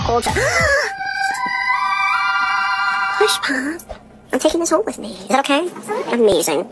whole job. Push pop. I'm taking this home with me. Is that okay? Amazing.